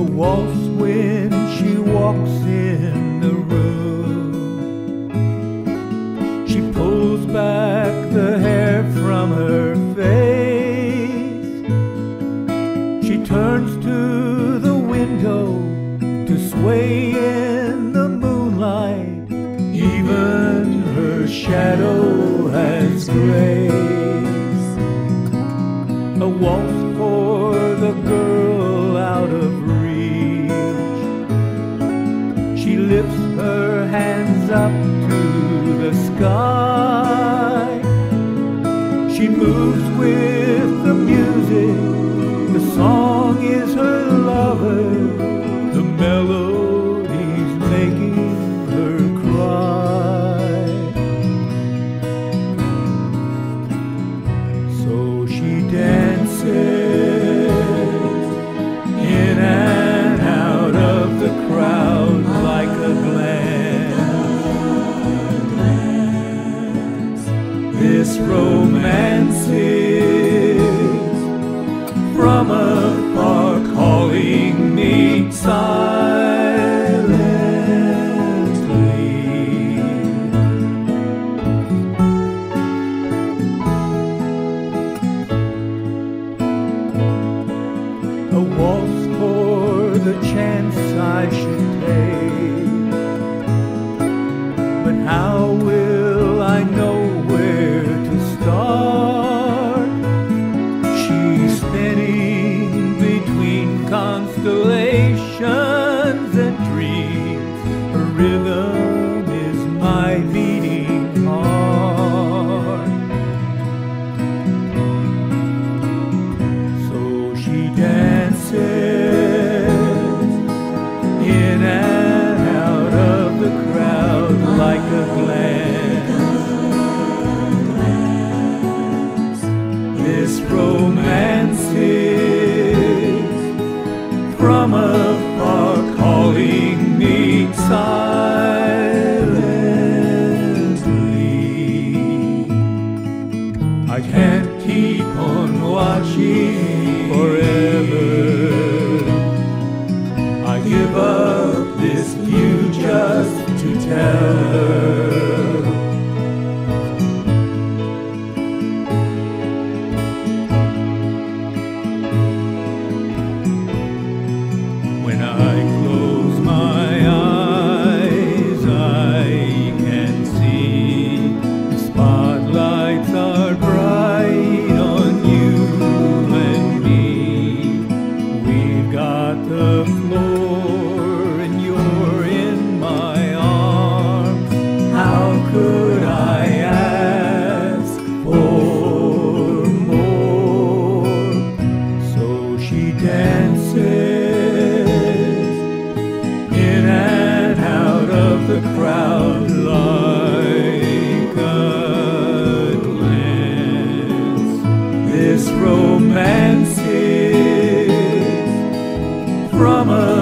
a waltz when she walks in the room. She pulls back the hair from her face. She turns to the window to sway in the moonlight. Even her shadow has grace. A waltz for lifts her hands up to the sky. She moves with the music. The song is her This romance is from afar calling me silently. a waltz for the chance I should take. Dreams. Her rhythm is my beating heart. So she dances in and out of the crowd like a glance. This romance is from afar romance is from afar